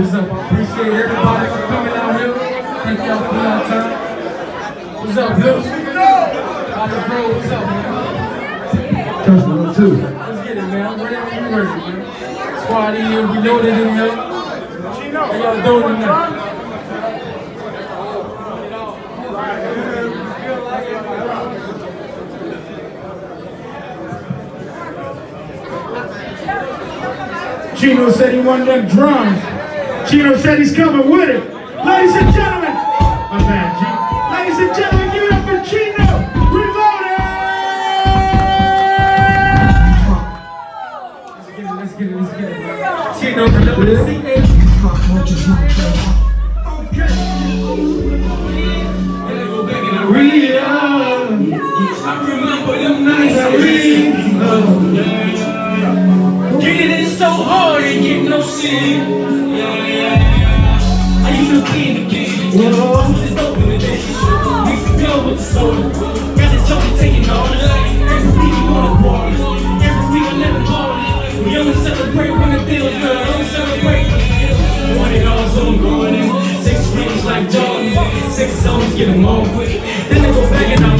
What's up? Appreciate everybody for coming out here. Thank y'all for your time. What's up, Blue? Dr. Bro, what's up, man? Trust me, one, two. Let's get it, man. I'm Wherever you working, man. Squad in here, we know that in here. How y'all doing tonight? Chiino said he wanted them drums. Chiino said he's coming with it. Ladies and gentlemen, my man G. Ladies and gentlemen, give it up for Chiino Reloaded! Let's get it, let's get it, let's get it. Chiino Reloaded. I remember them nights Getting it so hard no sleep. I used to be the game. You know, was the day. Mix the pill with the soda. Got the chocolate taking all the light. Every week you want to party. Every week I never party. We only celebrate when it feels good. I don't celebrate. One and all zone going in. Six rings like Jordan. Six zones, get them all quick. Then they go back and I'm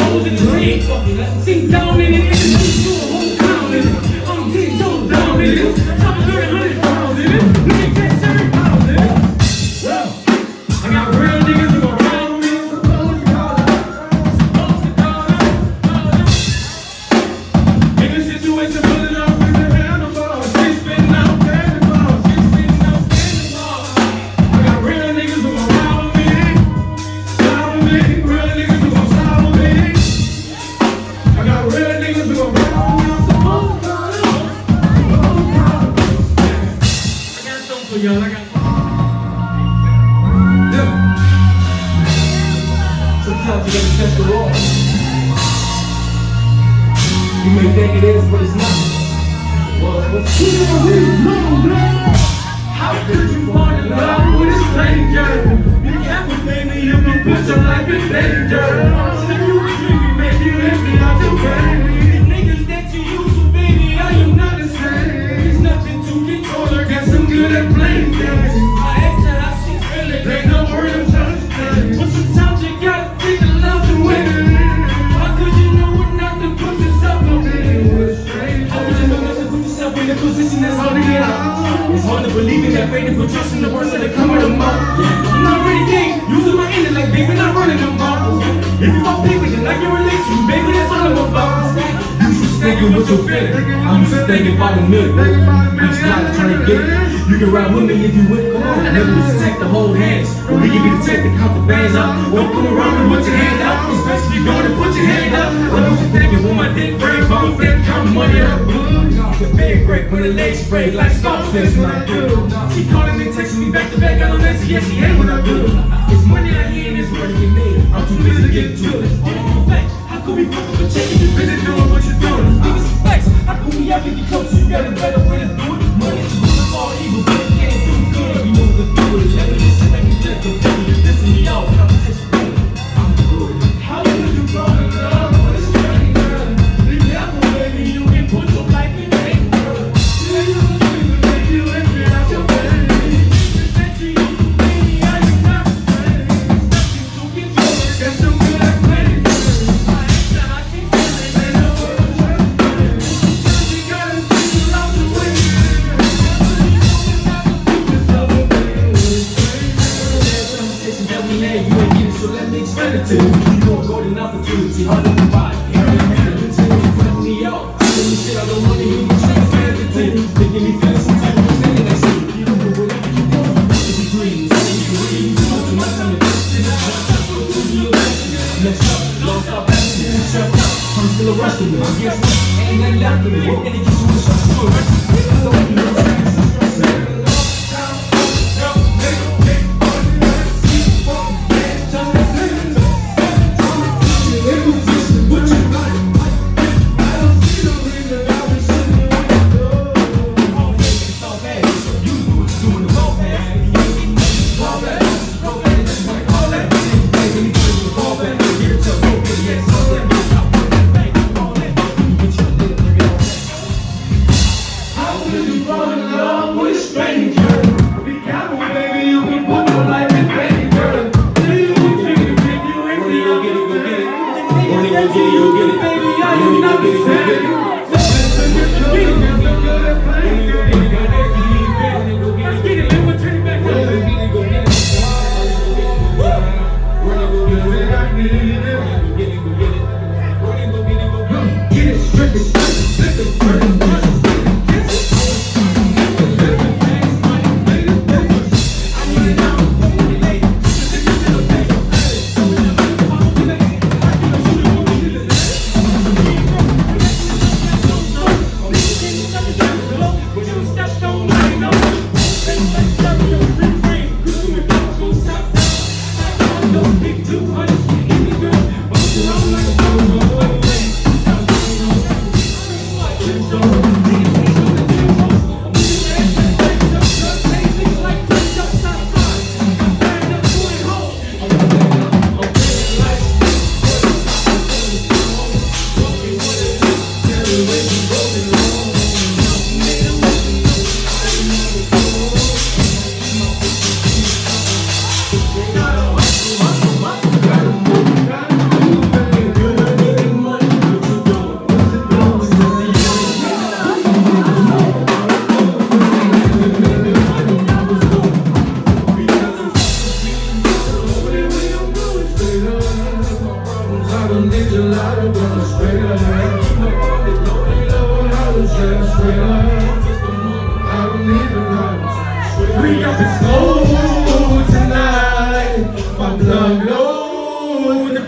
after all. You may think it is, but it's not. How could you fall in love about a million. Each night trying to get it. You can ride with me if you with. Come on. Never be to take the whole hands. But we can be to count the bands out. Don't come around and put your hand out. Especially you going to put your hand up. What was you thinking when my dick break? Bone thick, count the money up. The big break when the legs break like scarfish when I do. She calling and texting me back to back, I don't answer, yeah, she hate when I do. It's money I hear and it's money you need. I'm too busy to get to it. On my back, how could we fuck up a chick if you busy doing what you're doing? Let's How could have get close? You better to do it. Nothing it gets you in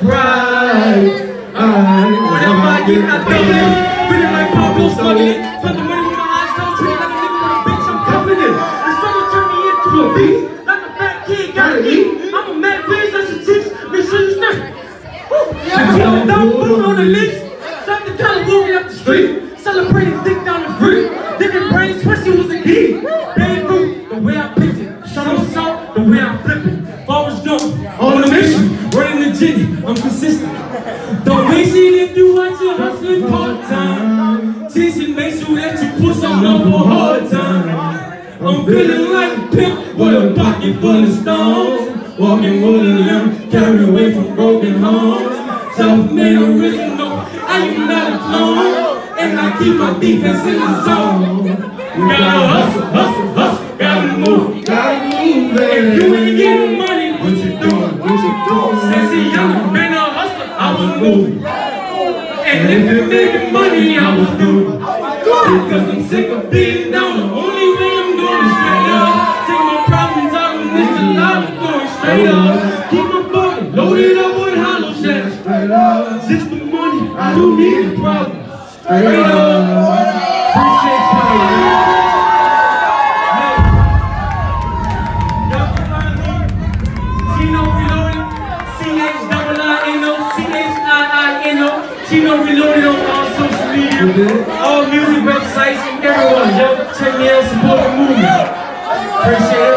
right. I, whenever I get, I throw it. Feeling like Pablo slugging it. Put the money with my eyes closed, sweet like a nigga with a bitch, I'm confident. The struggle turned me into a beast. Like a fat kid, gotta eat. I'm a mad bitch, that's a chicks. Make sure you snap. Yeah. Don't put on the list. Stop the color, walking up the street. Celebrating dick down the street. Different brains, wish she was a geek. I'm consistent. Don't it if you watch your hustling part time. Chasing, make sure that you put some up for hard time. I'm feeling like a pimp with a pocket full of stones. Walking with a limb, carried away from broken homes. Self-made original, I am not a clone. And I keep my defense in the zone. Gotta hustle, if it made money, I was doing. Because I'm sick of being down. The only you know we loaded on all social media, all music websites, everyone. Yo, check me out, support the movement. Appreciate it.